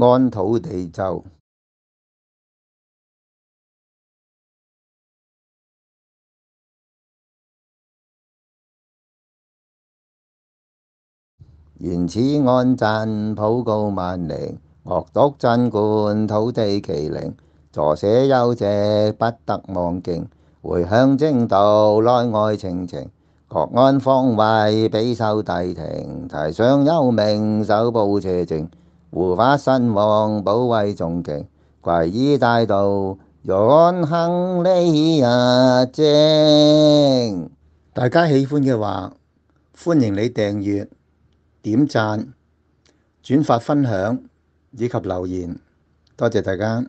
安土地就，原始安镇普告万灵，恶毒镇官土地奇灵，助舍幽谢不得忘敬，回向正道内外情情，各安方位，比寿帝庭，提上幽冥手布邪正。护法神王，保卫众极，皈依大道，远行利人正。大家喜欢嘅话，欢迎你订阅、点赞、转发、分享以及留言，多谢大家。